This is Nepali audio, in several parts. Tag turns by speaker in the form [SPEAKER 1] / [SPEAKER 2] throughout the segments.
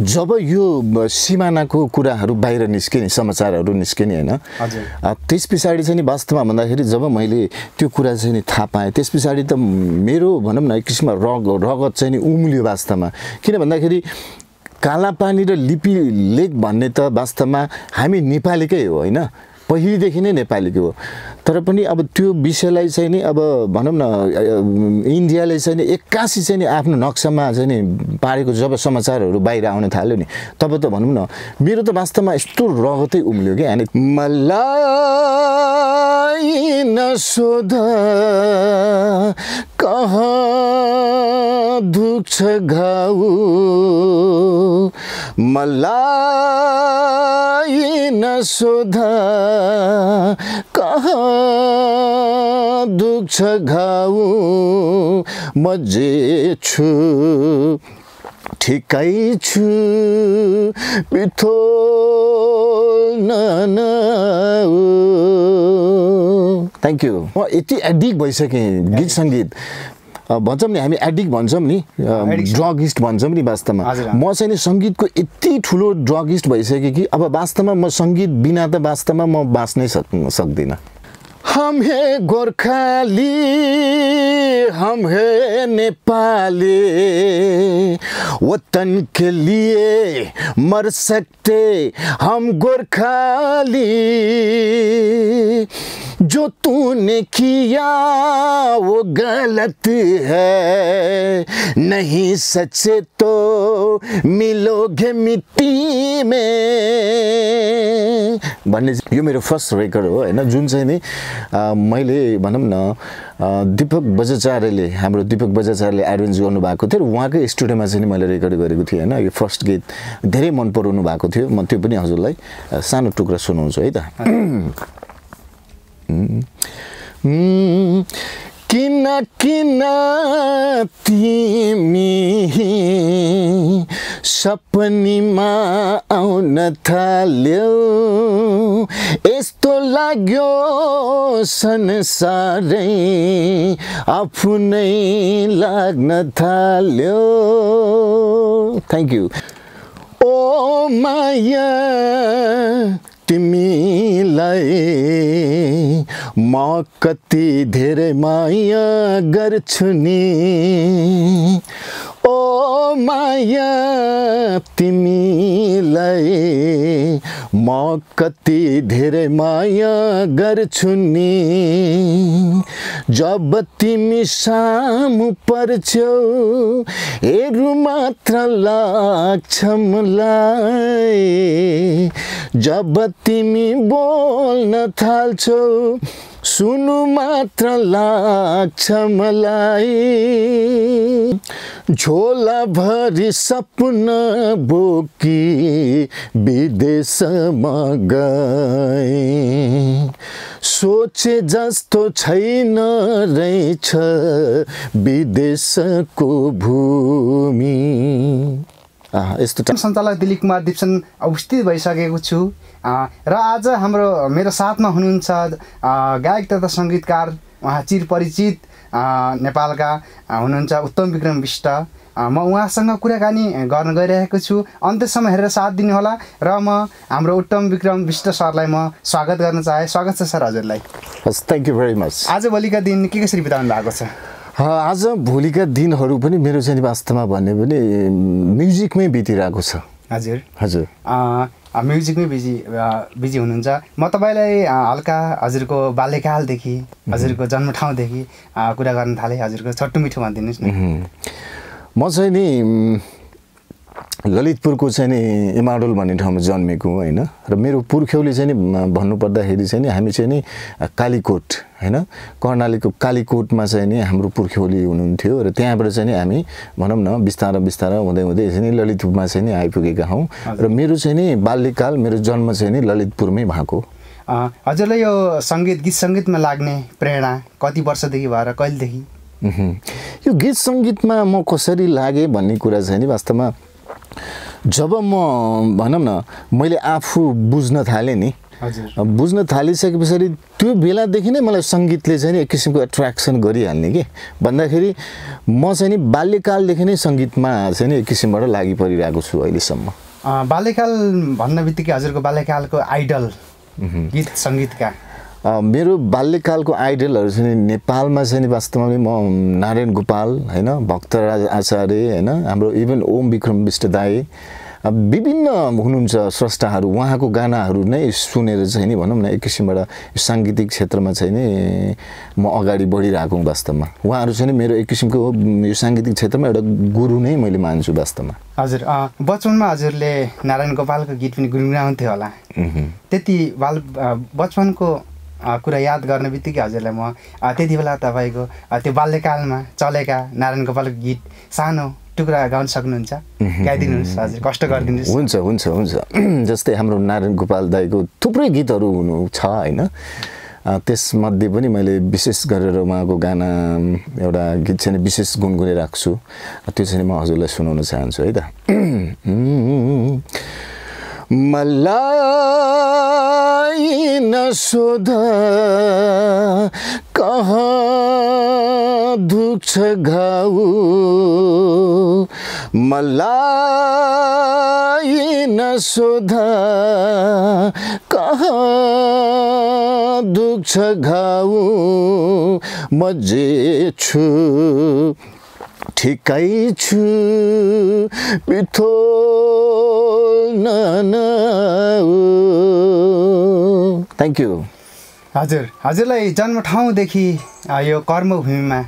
[SPEAKER 1] जब यो सिमानाको कुराहरू बाहिर निस्के नि समाचारहरू निस्के नि होइन त्यस पछाडि चाहिँ नि वास्तवमा भन्दाखेरि जब मैले त्यो कुरा चाहिँ नि थाहा पाएँ त्यस पछाडि त मेरो भनौँ न एक किसिममा रग रगत चाहिँ नि उम्लियो वास्तवमा। किन भन्दाखेरि कालापानी र लिपि लेक भन्ने त वास्तवमा हामी नेपालीकै हो होइन? पहिलेदेखि नै नेपालीको हो। तर पनि अब त्यो विषयलाई चाहिँ नि अब भनौँ न इन्डियाले चाहिँ नि एक्कासी चाहिँ नि आफ्नो नक्सामा चाहिँ नि पारेको जब समाचारहरू बाहिर आउन थाल्यो नि तब त भनौँ न मेरो त वास्तवमा यस्तो रगतै उम्ल्यो कि अनि मलाई नसोध कहाँ दुख्छ घाउ? मलाई नसोध कहाँ दुख्छ घाउ? म जे छु ठिकै छु। पिथो थ्याङ्क यू म यति एडिक्ट भइसकेँ गीत सङ्गीत। भन्छौँ नि हामी एडिक्ट भन्छौँ नि. ड्रगिस्ट भन्छौँ नि वास्तवमा। म चाहिँ नि सङ्गीतको यति ठुलो ड्रगिस्ट भइसकेँ कि अब वास्तवमा म सङ्गीत बिना त वास्तवमा म बाँच्नै सक सक्दिनँ। हम गोर्खाली हम है नेपाली। वतन के लिए मर सकते हम गोरखाली जो तूने किया वो गलत है। नहीं सच्चे तो मिलोगे मिट्टी में। भन्ने यो मेरो फर्स्ट रेकर्ड हो होइन? जुन चाहिँ नि मैले भनौँ न दिपक बजाचार्यले हाम्रो दिपक बजाचार्यले एडभेन्स गर्नुभएको थियो र उहाँकै स्टुडियोमा चाहिँ मैले रेकर्ड गरेको थिएँ होइन। यो फर्स्ट गीत धेरै मन पराउनु भएको थियो। म त्यो पनि हजुरलाई सानो टुक्रा सुनाउँछु है त। किन किन तिमी सपनीमा आउन थाल्यौ। यस्तो लाग्यो संसारै आफू नै लाग्न थाल्यो। थ्याङ्क यू ओ माया तिमीलाई म कति धेरै माया गर्छु नि। ओ माया तिमीलाई म कति धेरै माया गर्छु नि। जब तिमी सामु पर्छौ हेरु मात्र लाग्छ मलाई। जब तिमी बोल्न थाल्छौ सुनु मात्र लाग्छ मलाई। झोलाभरि सपना बोकी विदेशमा गए सोचे जस्तो छैन रहेछ विदेशको भूमि। यस्तो
[SPEAKER 2] सञ्चालक दिलीप कुमार दिप्सन उपस्थित भइसकेको छु। र आज हाम्रो मेरो साथमा हुनुहुन्छ गायक तथा सङ्गीतकार उहाँ चिर परिचित अ, नेपालका हुनुहुन्छ उत्तम विक्रम विष्ट। म उहाँसँग कुराकानी गर्न गइरहेको छु। अन्त्यसम्म हेरेर साथ दिनुहोला। र म हाम्रो उत्तम विक्रम विष्ट सरलाई म स्वागत गर्न चाहे। स्वागत छ सर हजुरलाई।
[SPEAKER 1] हस् थ्याङ्क यू भेरी मच
[SPEAKER 2] आजभोलिका दिन के कसरी बिताउनु भएको छ?
[SPEAKER 1] आज भोलिका दिनहरू पनि मेरो चाहिँ वास्तवमा भन्यो भने म्युजिकमै बितिरहेको छ।
[SPEAKER 2] हजुर।
[SPEAKER 1] हजुर।
[SPEAKER 2] म्युजिकमै बिजी बिजी हुनुहुन्छ। म तपाईँलाई हल्का हजुरको बाल्यकालदेखि हजुरको जन्मठाउँदेखि अ, कुरा गर्न थालेँ। हजुरको छट्टु मिठो भनिदिनुहोस् न।
[SPEAKER 1] म चाहिँ नि ललितपुरको चाहिँ नि इमाडोल भन्ने ठाउँमा जन्मेको हो होइन? र मेरो पुर्ख्यौली चाहिँ नि भन्नुपर्दाखेरि चाहिँ नि हामी चाहिँ नि कालीकोट होइन? कर्णालीको कालीकोटमा चाहिँ नि हाम्रो पुर्ख्यौली हुनुहुन्थ्यो र त्यहाँबाट चाहिँ नि हामी भनौँ न बिस्तारै बिस्तारै हुँदै हुँदै चाहिँ नि ललितपुरमा चाहिँ नि आइपुगेका हौँ। र मेरो चाहिँ नि बाल्यकाल मेरो जन्म चाहिँ नि ललितपुरमै भएको।
[SPEAKER 2] हजुरलाई यो सङ्गीत गीत सङ्गीतमा लाग्ने प्रेरणा कति वर्षदेखि भएर कहिलेदेखि।
[SPEAKER 1] यो गीत सङ्गीतमा म कसरी लागेँ भन्ने कुरा चाहिँ नि वास्तवमा जब म भनौँ न मैले आफू बुझ्न थालेँ नि बुझ्न थालिसके पछाडि त्यो बेलादेखि नै मलाई सङ्गीतले चाहिँ एक किसिमको एट्र्याक्सन गरिहाल्ने कि। भन्दाखेरि म चाहिँ नि बाल्यकालदेखि नै सङ्गीतमा चाहिँ नि एक किसिमबाट लागि परिरहेको छु अहिलेसम्म।
[SPEAKER 2] बाल्यकाल भन्न बित्तिकै हजुरको बाल्यकालको आइडल गीत सङ्गीतका।
[SPEAKER 1] मेरो बाल्यकालको आइडलहरू चाहिँ नेपालमा चाहिँ वास्तवमा म नारायण गोपाल होइन भक्तराज आचार्य होइन हाम्रो इभन ओम विक्रम विष्ट दाई विभिन्न हुनुहुन्छ स्रष्टाहरू उहाँको गानाहरू नै सुनेर चाहिँ नि भनौँ न एक किसिमबाट साङ्गीतिक क्षेत्रमा चाहिँ नि म अगाडि बढिरहेको हुँ वास्तवमा। उहाँहरू चाहिँ नि मेरो एक किसिमको यो साङ्गीतिक क्षेत्रमा एउटा गुरु नै मैले मान्छु वास्तवमा।
[SPEAKER 2] हजुर बचपनमा हजुरले नारायण गोपालको गीत पनि गुनगुनाउँथ्यो होला। त्यति बाल बचपनको कुरा याद गर्ने बित्तिकै हजुरलाई म त्यति बेला तपाईँको त्यो बाल्यकालमा चलेका नारायण गोपालको गीत सानो टुक्रा गाउन सक्नुहुन्छ। गाइदिनुहोस् हजुर कष्ट गरिदिनुहोस्।
[SPEAKER 1] हुन्छ हुन्छ हुन्छ। जस्तै हाम्रो नारायण गोपाल दाईको थुप्रै गीतहरू हुनु छ होइन? त्यसमध्ये पनि मैले विशेष गरेर उहाँको गाना एउटा गीत चाहिँ विशेष गुनगुने राख्छु। त्यो चाहिँ म हजुरलाई सुनाउन चाहन्छु है त। मलाई नसोध कहाँ दुख्छ घाउ? मलाई नसोध कहाँ दुख्छ घाउ? म जे छु ठिकै छु। पिथो थ्याङ्क यू
[SPEAKER 2] हजुर। हजुरलाई जन्म ठाउँदेखि यो कर्मभूमिमा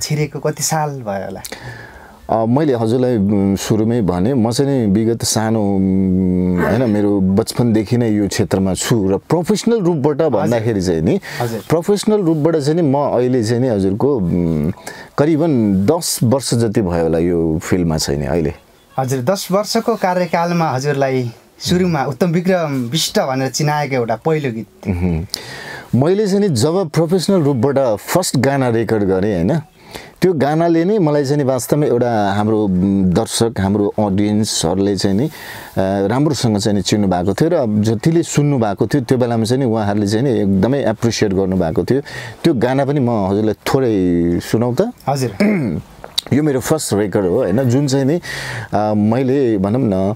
[SPEAKER 2] छिरेको कति साल भयो होला?
[SPEAKER 1] मैले हजुरलाई सुरुमै भने म चाहिँ नि विगत सानो होइन मेरो बचपनदेखि नै यो क्षेत्रमा छु र प्रोफेसनल रूपबाट भन्दाखेरि चाहिँ नि। प्रोफेसनल रूपबाट चाहिँ नि म अहिले चाहिँ नि हजुरको करिबन दस वर्ष जति भयो होला यो फिल्डमा चाहिँ नि अहिले।
[SPEAKER 2] हजुर। दस वर्षको कार्यकालमा हजुरलाई सुरुमा उत्तम विक्रम विष्ट भनेर चिनाएको एउटा पहिलो गीत।
[SPEAKER 1] मैले चाहिँ नि जब प्रोफेसनल रूपबाट फर्स्ट गाना रेकर्ड गरेँ होइन त्यो गानाले नै मलाई चाहिँ नि वास्तवमा एउटा हाम्रो दर्शक हाम्रो अडियन्सहरूले चाहिँ नि राम्रोसँग चाहिँ नि चिन्नु भएको थियो र जतिले सुन्नु भएको थियो त्यो बेलामा चाहिँ नि उहाँहरूले चाहिँ नि एकदमै एप्रिसिएट गर्नुभएको थियो। त्यो गाना पनि म हजुरलाई थोरै सुनाउ त
[SPEAKER 2] हजुर।
[SPEAKER 1] यो मेरो फर्स्ट रेकर्ड हो होइन? जुन चाहिँ नि मैले भनौँ न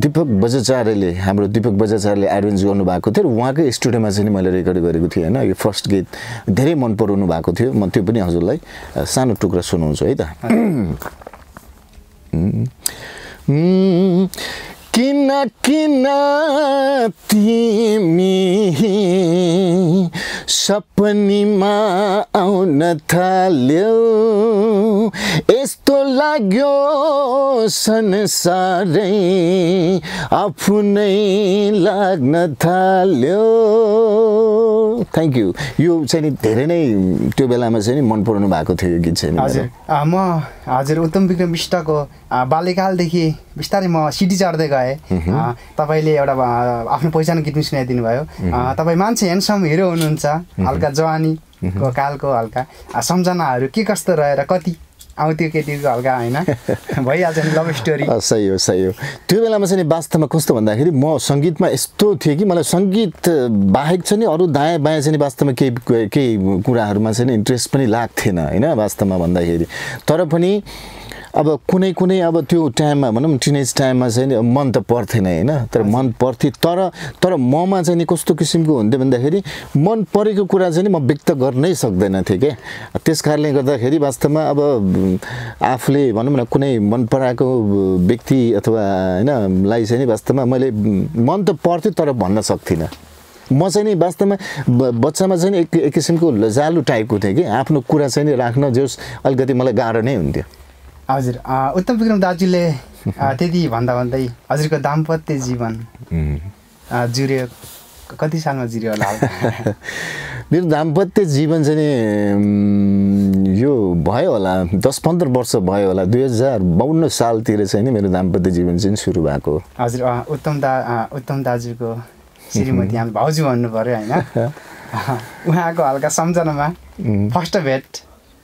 [SPEAKER 1] दिपक बजाचार्यले हाम्रो दिपक बजाचार्यले एरेन्ज गर्नुभएको थियो र उहाँकै स्टुडियोमा चाहिँ मैले रेकर्ड गरेको थिएँ होइन? यो फर्स्ट गीत धेरै मन पराउनु भएको थियो। म त्यो पनि हजुरलाई सानो टुक्रा सुनाउँछु है त। किन किन तिमी सपनीमा आउन थाल्यौ। यस्तो लाग्यो संसारै आफू नै लाग्न थाल्यो। थ्याङ्क यू यो चाहिँ नि धेरै नै त्यो बेलामा चाहिँ नि मन पराउनु भएको थियो यो गीत चाहिँ
[SPEAKER 2] हजुर। म हजुर उत्तम विक्रम विष्टको बाल्यकालदेखि बिस्तारै म सिटी चढ्दै गएँ। तपाईँले एउटा आफ्नो पहिचान गीत पनि सुनाइदिनु भयो तपाईँ मान्छे ह्यान्डसम हिरो हुनुहुन्छ। हल्का जवानीको कालको हल्का। सम्झनाहरू के कस्तो रहेर कति? आउँथ्यो केटीको हल्का होइन। भइहाल्छ नि लभ स्टोरी
[SPEAKER 1] सही हो सही हो। त्यो बेलामा चाहिँ वास्तवमा कस्तो भन्दाखेरि म सङ्गीतमा यस्तो थिएँ कि मलाई सङ्गीत बाहेक चाहिँ नि अरू दायाँ बायाँ चाहिँ नि वास्तवमा केही केही कुराहरूमा चाहिँ नि इन्ट्रेस्ट पनि लाग्थेन होइन वास्तवमा भन्दाखेरि। तर पनि अब कुनै कुनै अब त्यो टाइममा भनौँ टिनेज टाइममा चाहिँ नि मन त पर्थेन होइन तर मन पर्थ्यो। तर तर ममा चाहिँ नि कस्तो किसिमको हुन्थ्यो भन्दाखेरि मन परेको कुरा चाहिँ नि म व्यक्त गर्नै सक्दैन थिएँ क्या त्यस कारणले गर्दाखेरि वास्तवमा अब आफूले भनौँ न कुनै मन पराएको व्यक्ति अथवा होइन लाई चाहिँ नि वास्तवमा मैले मन त पर्थ्यो तर भन्न सक्थिनँ। म चाहिँ नि वास्तवमा बच्चामा चाहिँ एक किसिमको लजालु टाइपको थिएँ कि। आफ्नो कुरा चाहिँ नि राख्न जोस् अलिकति मलाई गाह्रो नै हुन्थ्यो।
[SPEAKER 2] हजुर उत्तम विक्रम दाजुले त्यति भन्दा भन्दै हजुरको दाम्पत्य जीवन जुर्यो कति सालमा जिर्यो होला
[SPEAKER 1] मेरो दाम्पत्य जीवन चाहिँ नि यो भयो होला दस पन्ध्र वर्ष भयो होला दुई हजार बाहन्न सालतिर चाहिँ नि मेरो दाम्पत्य जीवन चाहिँ सुरु भएको।
[SPEAKER 2] हजुर उत्तम दा उत्तम दाजुको श्रीमती भाउजू भन्नु पऱ्यो होइन? उहाँको हल्का सम्झनामा फर्स्ट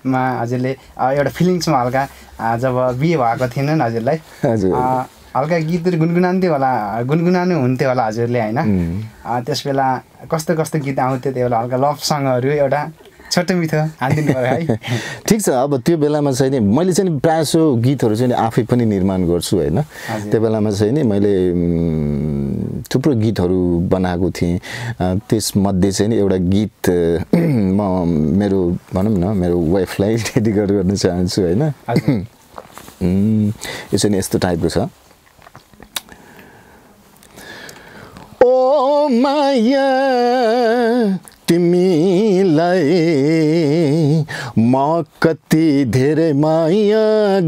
[SPEAKER 2] भेटमा हजुरले एउटा फिलिङ्समा हल्का जब बिहे भएको थिएन नि हजुरलाई हल्का गीतहरू गुनगुनाउँथ्यो होला गुनगुनाउनु हुन्थ्यो होला हजुरले होइन? त्यस बेला कस्तो कस्तो गीत आउँथ्यो त्यो बेला हल्का लभ सङहरू एउटा छोटो मिठो हालिदिनु पऱ्यो है।
[SPEAKER 1] ठिक छ अब त्यो बेलामा चाहिँ नि मैले चाहिँ प्रायः जसो गीतहरू चाहिँ आफै पनि निर्माण गर्छु होइन। त्यो बेलामा चाहिँ नि मैले थुप्रो गीतहरू बनाएको थिएँ। त्यसमध्ये चाहिँ नि एउटा गीत म मेरो भनौँ न मेरो वाइफलाई डेडिकेट गर्न चाहन्छु होइन?
[SPEAKER 2] हजुर।
[SPEAKER 1] उम्, यो चाहिँ नि यस्तो टाइपको छ। ओ माया तिमीलाई म कति धेरै माया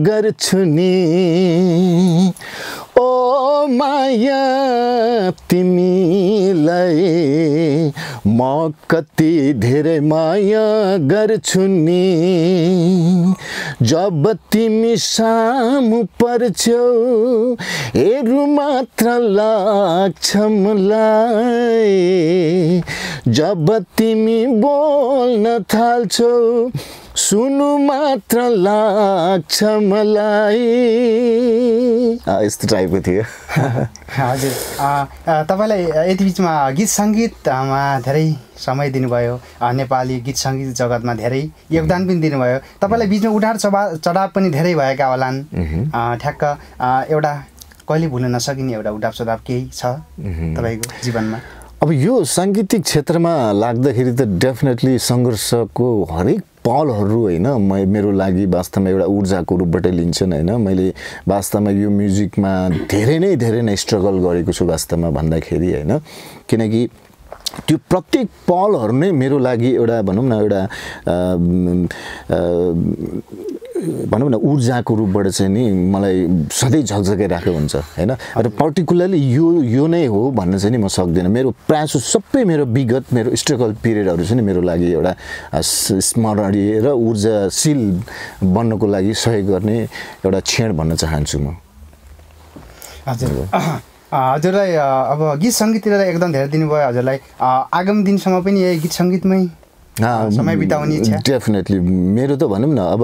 [SPEAKER 1] गर्छु नि। माया तिमीलाई म कति धेरै माया गर्छु नि जब तिमी सामु पर्छौ हेरु मात्र लाग्छ मलाई। जब तिमी बोल्न थाल्छौ सुनु मात्र लाग्छ मलाई। यस्तो टाइपको थियो।
[SPEAKER 2] हजुर। तपाईँलाई यति बिचमा गीत सङ्गीतमा धेरै समय दिनुभयो। नेपाली गीत सङ्गीत जगतमा धेरै योगदान पनि दिनुभयो। तपाईँलाई बिचमा उठार चढा चढाव पनि धेरै भएका होलान्। ठ्याक्क एउटा कहिले भुल्न नसकिने एउटा उठाव चढाव केही छ तपाईँको जीवनमा?
[SPEAKER 1] अब यो साङ्गीतिक क्षेत्रमा लाग्दाखेरि त डेफिनेटली सङ्घर्षको हरेक पलहरू होइन म मेरो लागि वास्तवमा एउटा ऊर्जाको रूपबाटै लिन्छन् होइन। मैले वास्तवमा यो म्युजिकमा धेरै नै धेरै नै स्ट्रगल गरेको छु वास्तवमा भन्दाखेरि होइन। किनकि त्यो प्रत्येक पलहरू नै मेरो लागि एउटा भनौँ न एउटा भनौँ न ऊर्जाको रूपबाट चाहिँ नि मलाई सधैँ झकझकाइरहेको हुन्छ होइन? र पर्टिकुलरली यो यो नै हो भन्न चाहिँ नि म सक्दिनँ। मेरो प्रायः सबै मेरो विगत मेरो स्ट्रगल पिरियडहरू चाहिँ नि मेरो लागि एउटा स्मरणीय र ऊर्जाशील बन्नको लागि सहयोग गर्ने एउटा क्षण भन्न चाहन्छु म।
[SPEAKER 2] हजुर। हजुरलाई अब गीत सङ्गीततिर एकदम धेरै दिनुभयो हजुरलाई। आगामी दिनसम्म पनि यही गीत सङ्गीतमै समय बिताउने
[SPEAKER 1] डेफिनेटली मेरो त भनौँ न अब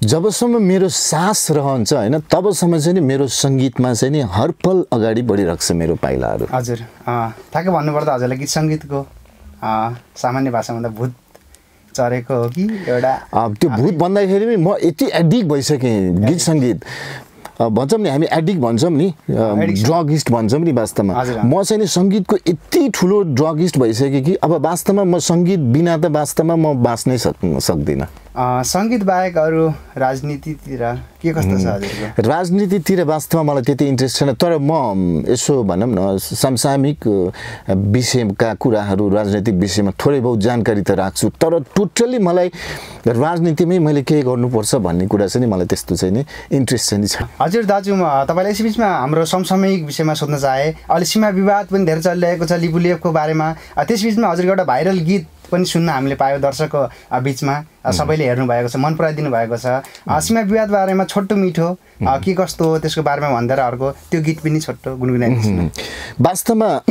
[SPEAKER 1] जबसम्म मेरो सास रहन्छ होइन तबसम्म चाहिँ नि मेरो सङ्गीतमा चाहिँ नि हर पल अगाडि बढिरहेको छ मेरो पाइलाहरू।
[SPEAKER 2] हजुर ठ्याक्कै भन्नुपर्दा हजुरलाई गीत सङ्गीतको सामान्य भाषामा त भूत चरेको हो कि एउटा
[SPEAKER 1] त्यो भूत भन्दाखेरि पनि म यति एडिक्ट भइसकेँ। गीत सङ्गीत। भन्छौँ नि हामी एडिक्ट भन्छौँ नि. ड्रगिस्ट भन्छौँ नि वास्तवमा। म चाहिँ नि सङ्गीतको यति ठुलो ड्रगिस्ट भइसकेँ कि अब वास्तवमा म सङ्गीत बिना त वास्तवमा म बाँच्नै सक् सक्दिनँ
[SPEAKER 2] सङ्गीत बाहेक अरू राजनीतितिर के कस्तो छ
[SPEAKER 1] राजनीतितिर वास्तवमा मलाई त्यति इन्ट्रेस्ट छैन तर म यसो भनौँ न समसामयिक अ, विषयका कुराहरू राजनैतिक विषयमा थोरै बहुत जानकारी त राख्छु तर टोटल्ली मलाई राजनीतिमै मैले के गर्नुपर्छ भन्ने कुरा चाहिँ मलाई त्यस्तो चाहिँ नि इन्ट्रेस्ट चाहिँ नि छ
[SPEAKER 2] हजुर दाजु म तपाईँलाई यस बिचमा हाम्रो समसामयिक विषयमा सोध्न चाहेँ अहिले सीमा विवाद पनि धेरै चलिरहेको छ लिपुलेखको बारेमा त्यस बिचमा हजुरको एउटा भाइरल गीत पनि सुन्न हामीले पायौँ दर्शकको बिचमा सबैले हेर्नु भएको छ मन पराइदिनु भएको छ सीमा विवाद बारेमा छोटो मिठो के कस्तो हो त्यसको बारेमा भन्दा र अर्को त्यो गीत पनि छोटो गुनगुनाइदिनुहोस् न।
[SPEAKER 1] वास्तवमा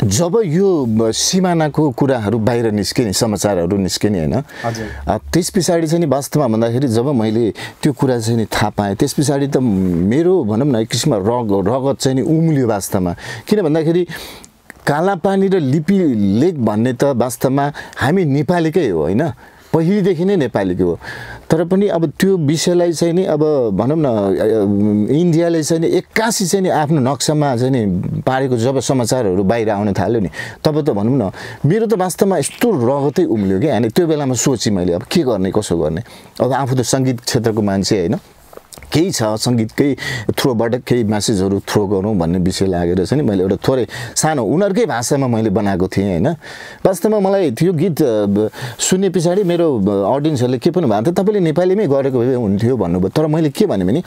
[SPEAKER 1] जब यो सिमानाको कुराहरू बाहिर निस्के नि समाचारहरू निस्के नि होइन त्यस पछाडि चाहिँ नि वास्तवमा भन्दाखेरि जब मैले त्यो कुरा चाहिँ नि थाहा पाएँ त्यस पछाडि त मेरो भनौँ न एक किसिममा रग रगत चाहिँ नि उम्लियो वास्तवमा। किन भन्दाखेरि कालापानी र लिपि लेक भन्ने त वास्तवमा हामी नेपालीकै हो होइन? पहिलेदेखि नै नेपालीको हो। तर पनि अब त्यो विषयलाई चाहिँ नि अब भनौँ न इन्डियाले चाहिँ नि एक्कासी चाहिँ नि आफ्नो नक्सामा चाहिँ नि पारेको जब समाचारहरू बाहिर आउन थाल्यो नि तब त भनौँ न मेरो त वास्तवमा यस्तो रगतै उम्ल्यो कि अनि त्यो बेलामा सोचेँ मैले अब के गर्ने कसो गर्ने? अब आफू त सङ्गीत क्षेत्रको मान्छे होइन। केही छ सङ्गीतकै थ्रोबाट केही म्यासेजहरू थ्रो गरौँ भन्ने विषय लागेर चाहिँ मैले एउटा थोरै सानो उनीहरूकै भाषामा मैले बनाएको थिएँ होइन। वास्तवमा मलाई त्यो गीत सुन्ने पछाडि मेरो अडियन्सहरूले के पनि भएको थियो तपाईँले नेपालीमै गरेको हुन्थ्यो भन्नुभयो। तर मैले के भने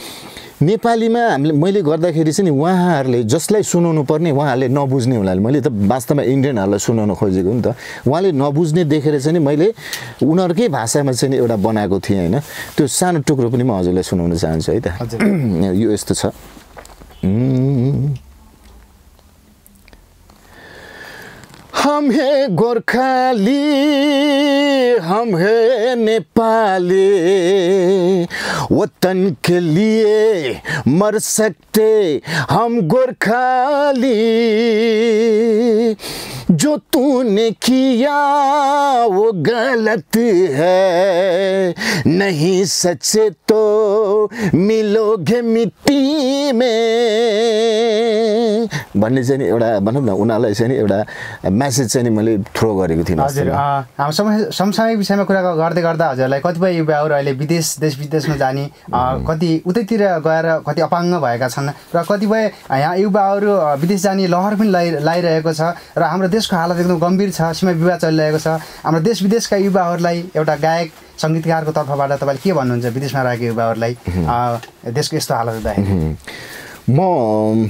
[SPEAKER 1] नेपालीमा हामीले मैले गर्दाखेरि चाहिँ नि उहाँहरूले जसलाई सुनाउनु पर्ने उहाँहरूले नबुझ्ने हुनाले मैले त वास्तवमा इन्डियनहरूलाई सुनाउन खोजेको नि त उहाँले नबुझ्ने देखेर चाहिँ नि मैले उनीहरूकै भाषामा चाहिँ एउटा बनाएको थिएँ होइन त्यो सानो टुक्रो पनि म हजुरलाई सुनाउन चाहन्छु है त। यो यस्तो छ। हम हम है गोरखाली हम है नेपाली वतन के लिए मर सकते हम गोरखाली। जो तूने किया वो गलत है। नहीं सच्चे तो मिलोगे मिट्टी में। भन्ने चाहिँ नि एउटा भनौँ न उनीहरूलाई चाहिँ नि एउटा म्यासेज चाहिँ नि मैले थ्रो गरेको थिएँ
[SPEAKER 2] हजुर
[SPEAKER 1] वास्तवमा।
[SPEAKER 2] समय समसामयिक विषयमा कुरा गर्दै गर्दा हजुरलाई कतिपय युवाहरू अहिले विदेश देश विदेशमा जाने अँ, कति उतैतिर गएर कति अपाङ्ग भएका छन् र कतिपय यहाँ युवाहरू विदेश जाने लहर पनि लाई लाइरहेको छ र हाम्रो देशको हालत एकदम गम्भीर छ सीमा विवाद चलिरहेको छ। हाम्रो देश विदेशका युवाहरूलाई एउटा गायक सङ्गीतकारको तर्फबाट तपाईँले के भन्नुहुन्छ? विदेशमा रहेको युवाहरूलाई देशको यस्तो हालत हुँदाखेरि।
[SPEAKER 1] म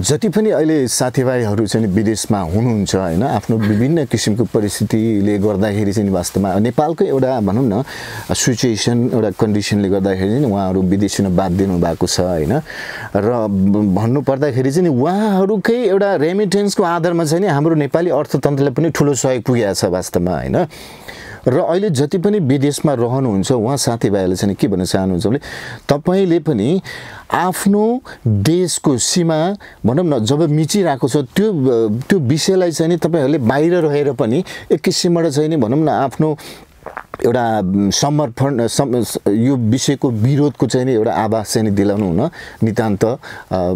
[SPEAKER 1] जति पनि अहिले साथीभाइहरू चाहिँ विदेशमा हुनुहुन्छ होइन आफ्नो विभिन्न किसिमको परिस्थितिले गर्दाखेरि चाहिँ वास्तवमा नेपालको एउटा भनौँ न सिचुएसन एउटा कन्डिसनले गर्दाखेरि चाहिँ उहाँहरू विदेश हुन बाध्य भएको छ होइन। र भन्नुपर्दाखेरि चाहिँ उहाँहरूकै एउटा रेमिटेन्सको आधारमा चाहिँ नि हाम्रो नेपाली अर्थतन्त्रलाई पनि ठुलो सहयोग पुगेको छ वास्तवमा होइन। र अहिले जति पनि विदेशमा रहनुहुन्छ उहाँ साथीभाइहरूले चाहिँ के भन्न चाहनुहुन्छ भने तपाईँले पनि आफ्नो देशको सीमा भनौँ न जब मिचिरहेको छ त्यो त्यो विषयलाई चाहिँ नि तपाईँहरूले बाहिर रहेर पनि एक किसिमबाट चाहिँ नि भनौँ न आफ्नो एउटा समर्पण सम यो विषयको विरोधको चाहिँ नि एउटा आवाज चाहिँ नि दिलाउनु हुन नितान्त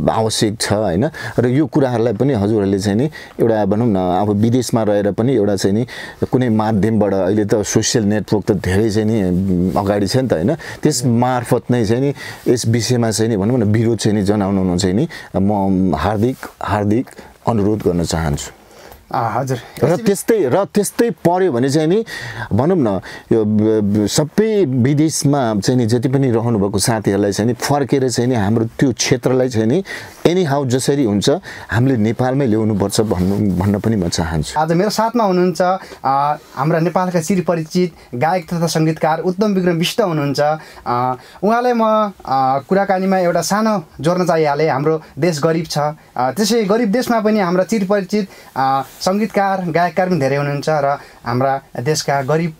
[SPEAKER 1] आवश्यक छ होइन? र यो कुराहरूलाई पनि हजुरहरूले चाहिँ नि एउटा भनौँ न अब विदेशमा रहेर पनि एउटा चाहिँ नि कुनै माध्यमबाट अहिले त सोसियल नेटवर्क त धेरै चाहिँ नि अगाडि छ नि त होइन? त्यस मार्फत नै चाहिँ नि यस विषयमा चाहिँ नि भनौँ न विरोध चाहिँ नि जनाउनु चाहिँ नि म हार्दिक हार्दिक अनुरोध गर्न चाहन्छु।
[SPEAKER 2] हजुर।
[SPEAKER 1] र त्यस्तै र त्यस्तै पऱ्यो भने चाहिँ नि भनौँ न यो सबै विदेशमा चाहिँ नि जति पनि रहनुभएको साथीहरूलाई चाहिँ नि फर्केर चाहिँ नि हाम्रो त्यो क्षेत्रलाई चाहिँ नि एनी हाउ जसरी हुन्छ हामीले नेपालमै ल्याउनुपर्छ भन्नु भन्न पनि म चाहन्छु।
[SPEAKER 2] आज मेरो साथमा हुनुहुन्छ हाम्रा नेपालका चिर परिचित गायक तथा सङ्गीतकार उत्तम विक्रम विष्ट हुनुहुन्छ। उहाँलाई म कुराकानीमा एउटा सानो जोड्न चाहिहालेँ। हाम्रो देश गरिब छ। त्यसै गरिब देशमा पनि हाम्रा चिर परिचित अ, सङ्गीतकार गायककार पनि धेरै हुनुहुन्छ र हाम्रा देशका गरिब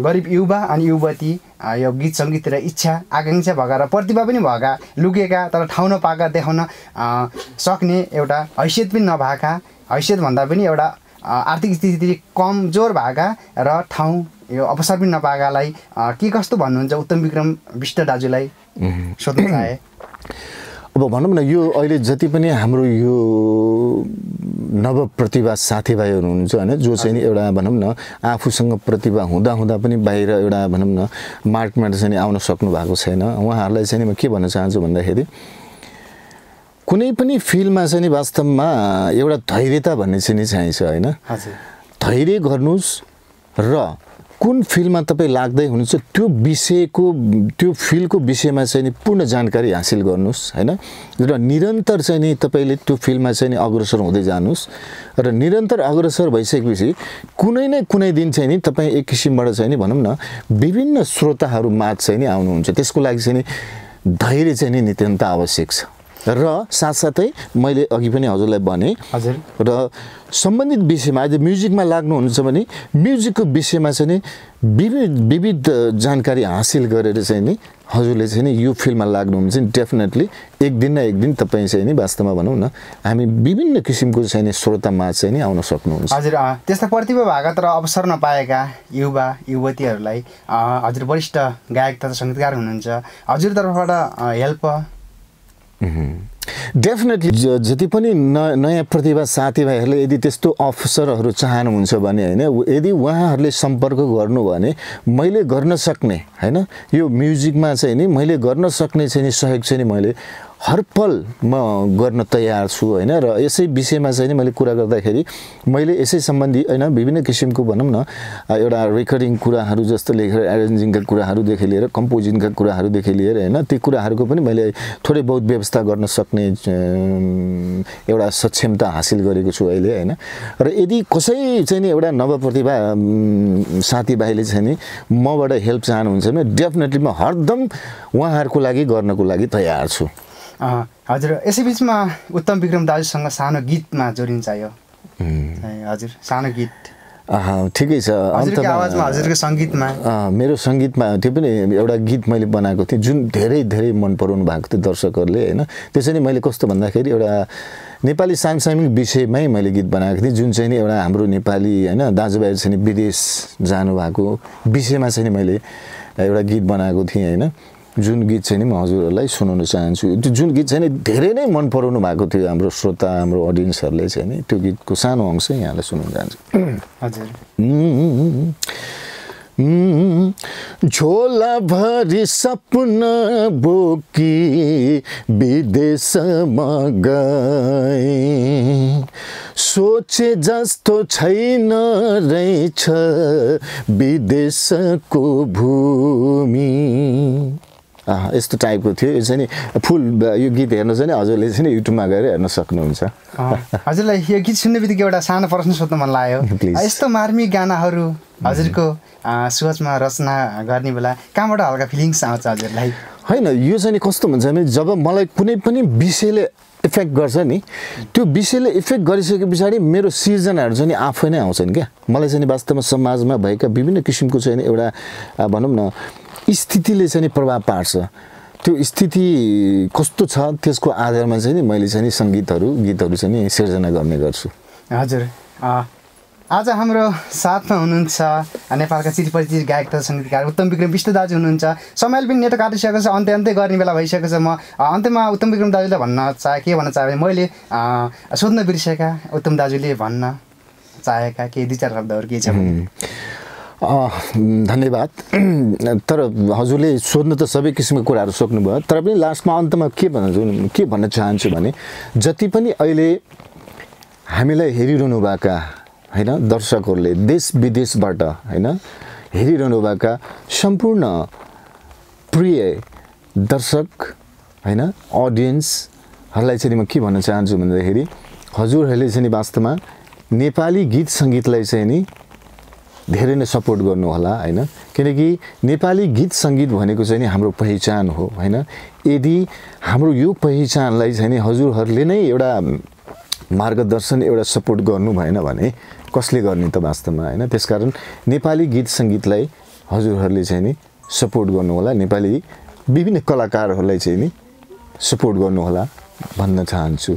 [SPEAKER 2] गरिब युवा अनि युवती यो गीत सङ्गीत र इच्छा आकाङ्क्षा भएका र प्रतिभा पनि भएका लुकेका तर ठाउँ नपाएका देखाउन सक्ने एउटा हैसियत पनि नभएका हैसियत भन्दा पनि एउटा आर्थिक स्थिति कमजोर भएका र ठाउँ यो अवसर पनि नपाएकालाई के कस्तो भन्नुहुन्छ? उत्तम विक्रम विष्ट दाजुलाई सोध्न चाहे।
[SPEAKER 1] अब भनौँ न यो अहिले जति पनि हाम्रो यो नवप्रतिभा साथीभाइहरू हुनुहुन्छ होइन जो चाहिँ एउटा भनौँ न आफूसँग प्रतिभा हुँदा हुँदा पनि बाहिर एउटा भनौँ न मार्कमा चाहिँ आउन सक्नु भएको छैन। उहाँहरूलाई चाहिँ म के भन्न चाहन्छु भन्दाखेरि कुनै पनि फिल्डमा चाहिँ नि वास्तवमा एउटा धैर्यता भन्ने चाहिँ नि चाहिन्छ होइन। धैर्य गर्नुहोस् र कुन फिल्डमा तपाईँ लाग्दै हुनुहुन्छ त्यो विषयको त्यो फिल्डको विषयमा चाहिँ नि पूर्ण जानकारी हासिल गर्नुहोस् होइन? र निरन्तर चाहिँ नि तपाईँले त्यो फिल्डमा चाहिँ नि अग्रसर हुँदै जानुहोस् र निरन्तर अग्रसर भइसकेपछि कुनै न कुनै दिन चाहिँ नि तपाईँ एक किसिमबाट चाहिँ नि भनौँ न विभिन्न श्रोताहरू माझ चाहिँ नि आउनुहुन्छ। त्यसको लागि चाहिँ नि धैर्य चाहिँ नि नित्यन्त आवश्यक छ। र साथसाथै मैले अघि पनि हजुरलाई भने
[SPEAKER 2] हजुर।
[SPEAKER 1] र सम्बन्धित विषयमा आज म्युजिकमा लाग्नुहुन्छ भने म्युजिकको विषयमा चाहिँ नि विविध विविध जानकारी हासिल गरेर चाहिँ नि हजुरले चाहिँ नि यो फिल्डमा लाग्नुहुन्छ भने डेफिनेटली एक दिन न एक दिन तपाईँ चाहिँ नि वास्तवमा भनौँ न हामी विभिन्न किसिमको चाहिँ नि श्रोतामा चाहिँ नि आउन सक्नुहुन्छ।
[SPEAKER 2] हजुर त्यस्ता प्रतिभा भएका तर अवसर नपाएका युवा युवतीहरूलाई हजुर वरिष्ठ गायक तथा सङ्गीतकार हुनुहुन्छ। हजुर तर्फबाट हेल्प
[SPEAKER 1] डेफिनेटली जति पनि न नयाँ प्रतिभा साथीभाइहरूले यदि त्यस्तो अवसरहरू चाहनुहुन्छ भने होइन यदि उहाँहरूले सम्पर्क गर्नु भने मैले गर्न सक्ने होइन यो म्युजिकमा चाहिँ नि मैले गर्न सक्ने चाहिँ नि सहयोग चाहिँ नि मैले हर पल म गर्न तयार छु होइन? र यसै विषयमा चाहिँ नि मैले कुरा गर्दाखेरि मैले यसै सम्बन्धी होइन विभिन्न किसिमको भनौँ न एउटा रेकर्डिङ कुराहरू जस्तो लेखेर एरेन्जिङका कुराहरूदेखि लिएर कम्पोजिङका कुराहरूदेखि लिएर होइन ती कुराहरूको पनि मैले थोरै बहुत व्यवस्था गर्न सक्ने एउटा सक्षमता हासिल गरेको छु अहिले होइन? र यदि कसै चाहिँ नि एउटा नवप्रतिभा साथीभाइले चाहिँ नि मबाट हेल्प चाहनुहुन्छ भने डेफिनेटली म हरदम उहाँहरूको लागि गर्नको लागि तयार छु।
[SPEAKER 2] हजुर यसै बिचमा उत्तम विक्रम दाजुसँग सानो गीतमा जोडिन्छ यो। हजुर सानो गीत।
[SPEAKER 1] आहा, ठिकै छ।
[SPEAKER 2] सङ्गीतमा।
[SPEAKER 1] मेरो सङ्गीतमा त्यो पनि एउटा गीत मैले बनाएको थिएँ जुन धेरै धेरै मन पराउनु भएको थियो दर्शकहरूले होइन? त्यसरी मैले कस्तो भन्दाखेरि एउटा नेपाली समसामयिक विषयमै मैले गीत बनाएको थिएँ जुन चाहिँ नि एउटा हाम्रो नेपाली होइन दाजुभाइहरू चाहिँ नि विदेश जानुभएको विषयमा चाहिँ मैले एउटा गीत बनाएको थिएँ होइन? जुन गीत चाहिँ नि म हजुरहरूलाई सुनाउन चाहन्छु त्यो जुन गीत चाहिँ नि धेरै नै मन पराउनु भएको थियो हाम्रो श्रोता हाम्रो अडियन्सहरूले चाहिँ नि त्यो गीतको सानो अंश यहाँलाई सुनाउन चाहन्छु।
[SPEAKER 2] हजुर।
[SPEAKER 1] झोला भरि सपना बोकी विदेशमा गए। सोचे जस्तो छैन रहेछ विदेशको भूमि। यस्तो टाइपको थियो। यो चाहिँ नि फुल यो गीत हेर्नु चाहिँ नि हजुरले चाहिँ नि युट्युबमा गएर हेर्न सक्नुहुन्छ।
[SPEAKER 2] हजुरलाई यो गीत सुन्ने बित्तिकै एउटा सानो प्रश्न सोध्न मन लाग्यो. यस्तो मार्मिक गानाहरू हजुरको सोचमा रचना गर्ने बेला कहाँबाट हल्का फिलिङ्स आउँछ हजुरलाई?
[SPEAKER 1] होइन यो चाहिँ नि कस्तो हुन्छ भने जब मलाई कुनै पनि विषयले इफेक्ट गर्छ नि त्यो विषयले इफेक्ट गरिसके पछाडि मेरो सिर्जनाहरू चाहिँ आफै नै आउँछन् क्या। मलाई चाहिँ वास्तवमा समाजमा भएका विभिन्न किसिमको चाहिँ एउटा भनौँ न स्थितिले चाहिँ नि प्रभाव पार्छ। त्यो स्थिति कस्तो छ त्यसको आधारमा चाहिँ नि मैले चाहिँ नि सङ्गीतहरू गीतहरू चाहिँ नि सिर्जना गर्ने गर्छु।
[SPEAKER 2] हजुर। आज हाम्रो साथमा हुनुहुन्छ नेपालका चिरपरिचित गायक तथा सङ्गीतकार उत्तम विक्रम विष्णु दाजु हुनुहुन्छ। समयले पनि नेटो काटिसकेको छ अन्त्य अन्त्य गर्ने बेला भइसकेको छ। म अन्त्यमा उत्तम विक्रम दाजुलाई भन्न चाहे के भन्न चाहे मैले सोध्न बिर्सेका उत्तम दाजुले भन्न चाहेका केही दुई चार शब्दहरू के छ?
[SPEAKER 1] धन्यवाद। तर हजुरले सोध्नु त सबै किसिमको कुराहरू सोध्नुभयो तर पनि लास्टमा अन्तमा के भन्न के भन्न चाहन्छु भने जति पनि अहिले हामीलाई हेरिरहनु भएका होइन दर्शकहरूले देश विदेशबाट होइन हेरिरहनु भएका सम्पूर्ण प्रिय दर्शक होइन अडियन्सहरूलाई चाहिँ म के भन्न चाहन्छु भन्दाखेरि हजुरहरूले चाहिँ वास्तवमा नेपाली गीत सङ्गीतलाई चाहिँ नि धेरै नै सपोर्ट गर्नुहोला होइन? किनकि नेपाली गीत सङ्गीत भनेको चाहिँ नि हाम्रो पहिचान हो होइन? यदि हाम्रो यो पहिचानलाई चाहिँ नि हजुरहरूले नै एउटा मार्गदर्शन एउटा सपोर्ट गर्नु भएन भने कसले गर्ने त वास्तवमा होइन? त्यसकारण नेपाली गीत सङ्गीतलाई हजुरहरूले चाहिँ नि सपोर्ट गर्नुहोला नेपाली विभिन्न कलाकारहरूलाई चाहिँ नि सपोर्ट गर्नुहोला भन्न चाहन्छु।